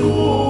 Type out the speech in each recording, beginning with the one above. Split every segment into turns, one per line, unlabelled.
Deus,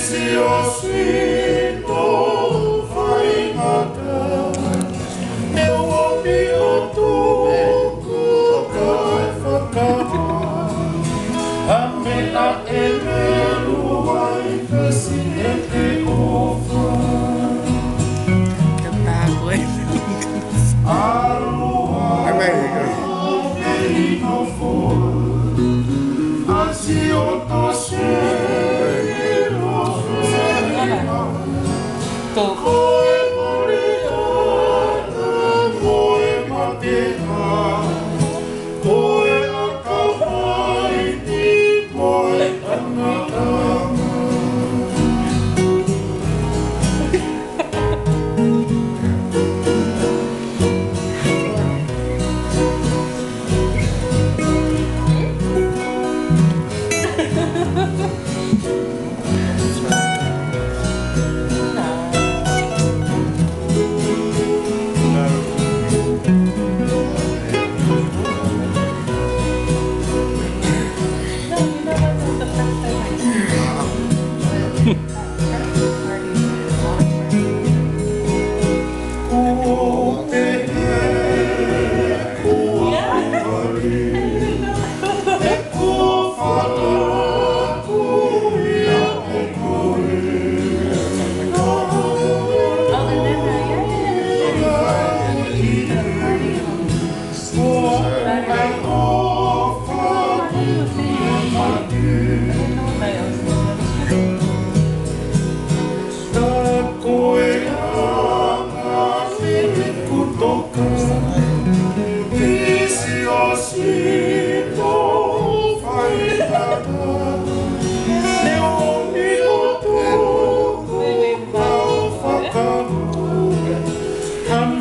Senhor, Senhor. Half